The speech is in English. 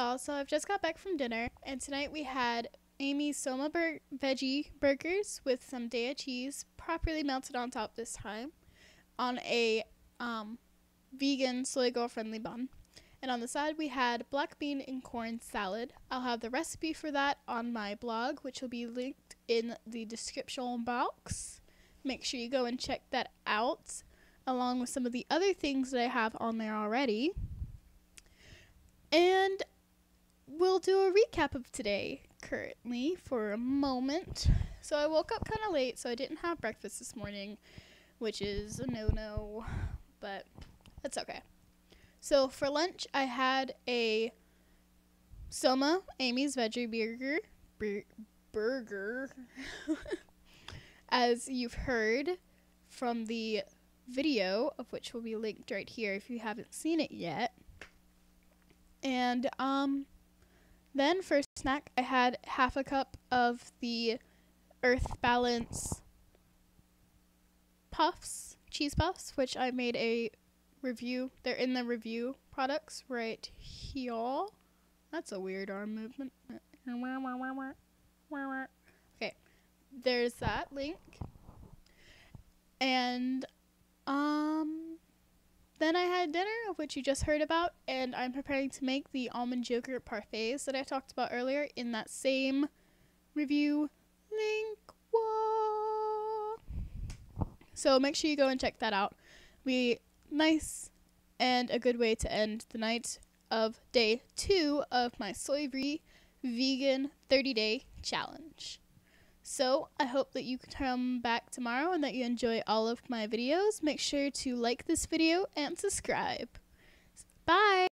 y'all, so I've just got back from dinner, and tonight we had Amy's Sonoma bur- veggie burgers with some Daiya cheese, properly melted on top this time, on a um, vegan soy girl friendly bun. And on the side, we had black bean and corn salad. I'll have the recipe for that on my blog, which will be linked in the description box. Make sure you go and check that out, along with some of the other things that I have on there already. And we'll do a recap of today currently for a moment. So I woke up kind of late, so I didn't have breakfast this morning, which is a no no, but that's okay. So for lunch, I had a Sonoma Amy's Veggie Burger. Bur- burger. As you've heard from the video, of which will be linked right here if you haven't seen it yet. And um, then for snack, I had half a cup of the Earth Balance puffs, cheese puffs, which I made a review. They're in the review products right here. That's a weird arm movement. Okay, there's that link. And um then I dinner, of which you just heard about, and I'm preparing to make the almond yogurt parfaits that I talked about earlier in that same review link. So make sure you go and check that out. We nice and a good way to end the night of day two of my free vegan 30 day challenge. So I hope that you can come back tomorrow and that you enjoy all of my videos. Make sure to like this video and subscribe. Bye!